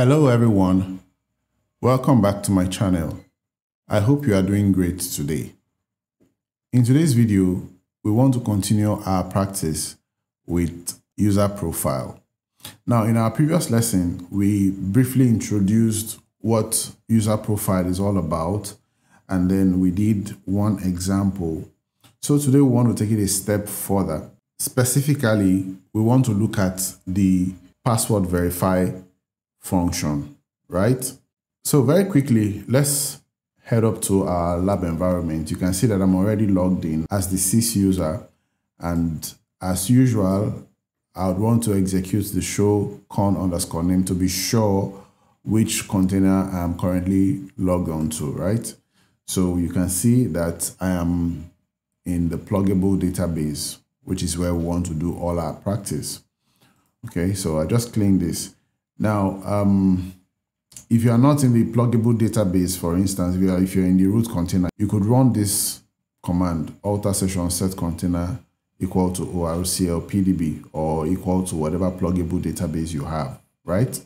Hello everyone, welcome back to my channel. I hope you are doing great today. In today's video, we want to continue our practice with user profile. Now in our previous lesson, we briefly introduced what user profile is all about and then we did one example. So today we want to take it a step further. Specifically, we want to look at the password verify function, right? So very quickly, let's head up to our lab environment. You can see that I'm already logged in as the sys user. And as usual, I would want to execute the show con underscore name to be sure which container I'm currently logged on to, right? So you can see that I am in the pluggable database, which is where we want to do all our practice. Okay, so I just clean this. Now, um, if you are not in the pluggable database, for instance, if, you are, if you're in the root container, you could run this command, alter session set container equal to ORCL PDB or equal to whatever pluggable database you have, right?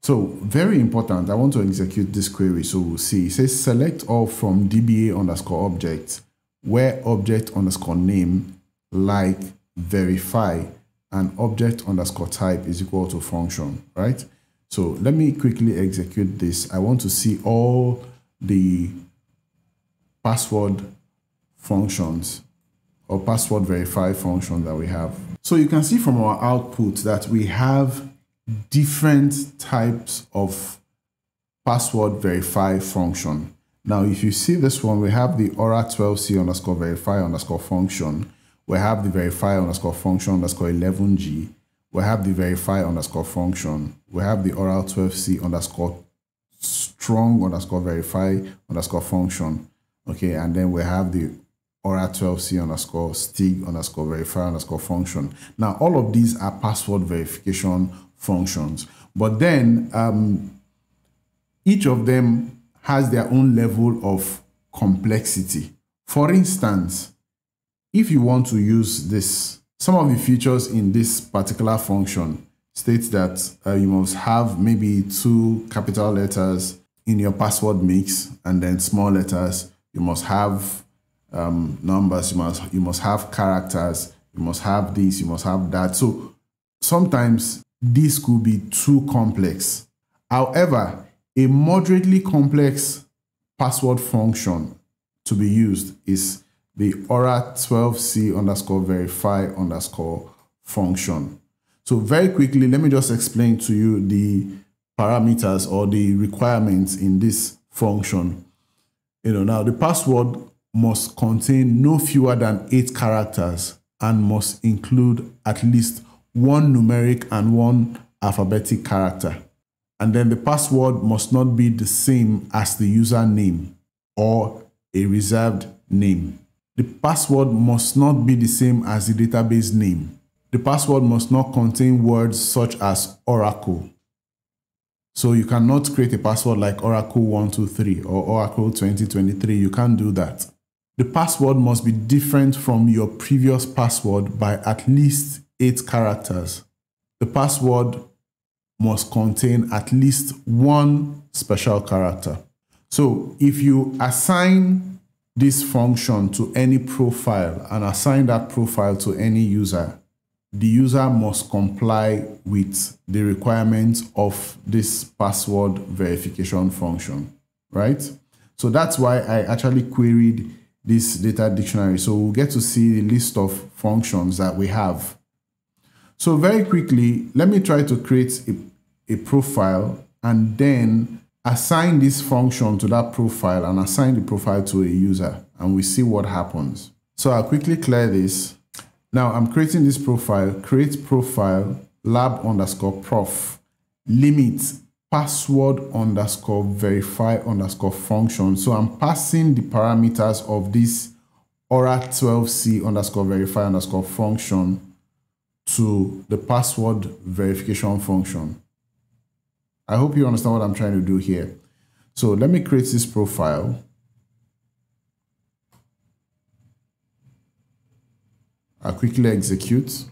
So very important, I want to execute this query. So we'll see, it says select all from DBA underscore object where object underscore name like verify and object underscore type is equal to function, right? So let me quickly execute this. I want to see all the password functions or password verify function that we have. So you can see from our output that we have different types of password verify function. Now, if you see this one, we have the ora12c underscore verify underscore function, we have the verify underscore function underscore 11g. We have the verify underscore function. We have the ora 12c underscore strong underscore verify underscore function. Okay, and then we have the ora 12c underscore stig underscore verify underscore function. Now, all of these are password verification functions, but then um, each of them has their own level of complexity. For instance, if you want to use this, some of the features in this particular function states that uh, you must have maybe two capital letters in your password mix and then small letters. You must have um, numbers, you must, you must have characters, you must have this, you must have that. So sometimes this could be too complex. However, a moderately complex password function to be used is the ora 12c underscore verify underscore function. So very quickly, let me just explain to you the parameters or the requirements in this function. You know, now the password must contain no fewer than eight characters and must include at least one numeric and one alphabetic character. And then the password must not be the same as the username or a reserved name. The password must not be the same as the database name. The password must not contain words such as Oracle. So you cannot create a password like Oracle 123 or Oracle 2023. You can't do that. The password must be different from your previous password by at least eight characters. The password must contain at least one special character. So if you assign this function to any profile and assign that profile to any user, the user must comply with the requirements of this password verification function, right? So that's why I actually queried this data dictionary. So we'll get to see the list of functions that we have. So very quickly, let me try to create a, a profile and then assign this function to that profile and assign the profile to a user and we see what happens. So I'll quickly clear this. Now I'm creating this profile, create profile lab underscore prof limit password underscore verify underscore function. So I'm passing the parameters of this ora 12c underscore verify underscore function to the password verification function. I hope you understand what I'm trying to do here. So let me create this profile. I quickly execute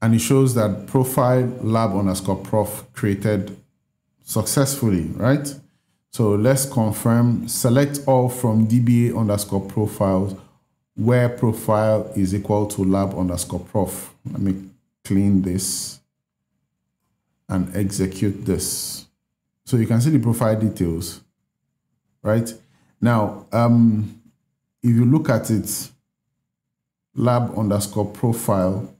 and it shows that profile lab underscore prof created successfully, right? So let's confirm, select all from DBA underscore profiles where profile is equal to lab underscore prof. Let me clean this and execute this. So you can see the profile details, right? Now, um, if you look at it, lab underscore profile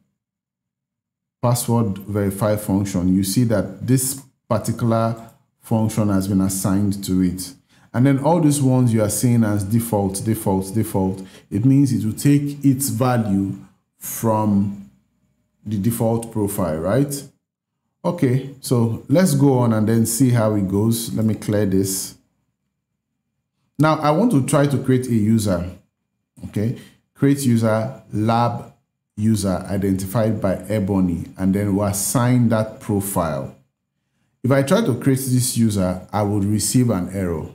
password verify function, you see that this particular function has been assigned to it. And then all these ones you are seeing as default, default, default, it means it will take its value from the default profile, right? Okay, so let's go on and then see how it goes. Let me clear this. Now I want to try to create a user, okay? Create user, lab user identified by Ebony, and then we'll assign that profile. If I try to create this user, I would receive an error.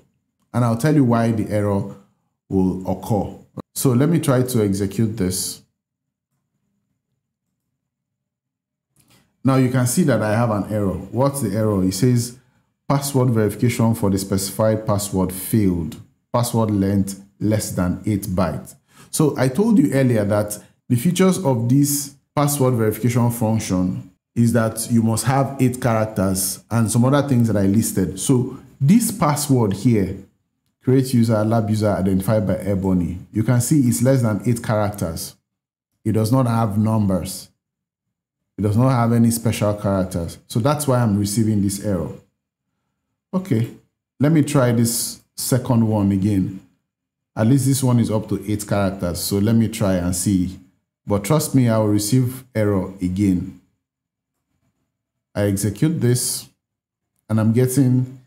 And I'll tell you why the error will occur. So let me try to execute this. Now you can see that I have an error. What's the error? It says password verification for the specified password failed. Password length less than 8 bytes. So I told you earlier that the features of this password verification function is that you must have 8 characters and some other things that I listed. So this password here, create user, lab user identified by Ebony, you can see it's less than 8 characters. It does not have numbers. It does not have any special characters. So that's why I'm receiving this error. Okay, let me try this second one again. At least this one is up to eight characters. So let me try and see. But trust me, I will receive error again. I execute this and I'm getting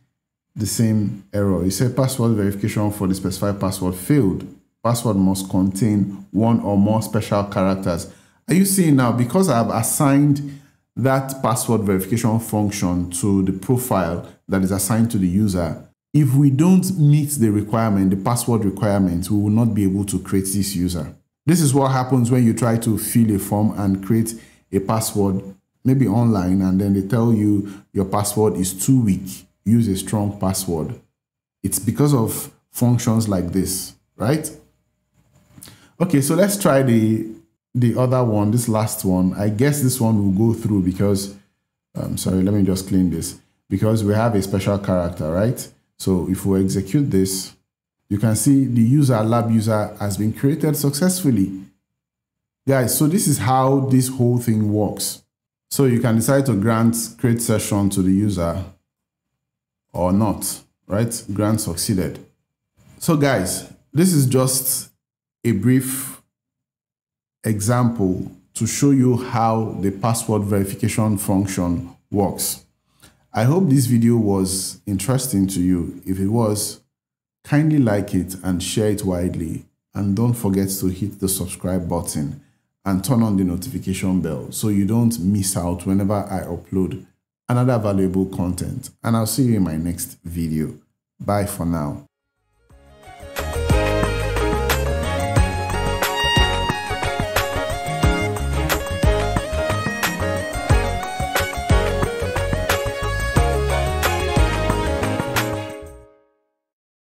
the same error. It said password verification for the specified password failed. Password must contain one or more special characters. Are you seeing now, because I've assigned that password verification function to the profile that is assigned to the user, if we don't meet the requirement, the password requirement, we will not be able to create this user. This is what happens when you try to fill a form and create a password, maybe online, and then they tell you your password is too weak. Use a strong password. It's because of functions like this, right? Okay, so let's try the the other one, this last one, I guess this one will go through because, um, sorry, let me just clean this, because we have a special character, right? So if we execute this, you can see the user, lab user has been created successfully. Guys, so this is how this whole thing works. So you can decide to grant create session to the user or not, right? Grant succeeded. So guys, this is just a brief example to show you how the password verification function works. I hope this video was interesting to you. If it was, kindly like it and share it widely. And don't forget to hit the subscribe button and turn on the notification bell so you don't miss out whenever I upload another valuable content. And I'll see you in my next video. Bye for now.